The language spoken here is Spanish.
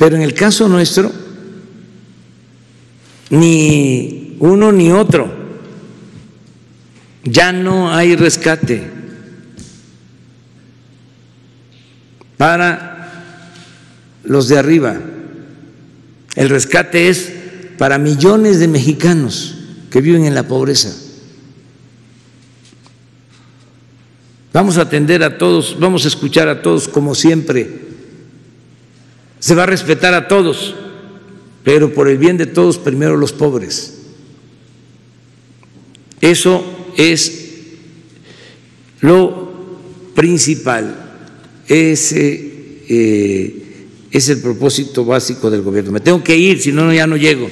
Pero en el caso nuestro, ni uno ni otro, ya no hay rescate para los de arriba. El rescate es para millones de mexicanos que viven en la pobreza. Vamos a atender a todos, vamos a escuchar a todos como siempre. Se va a respetar a todos, pero por el bien de todos, primero los pobres. Eso es lo principal, ese eh, es el propósito básico del gobierno. Me tengo que ir, si no, ya no llego.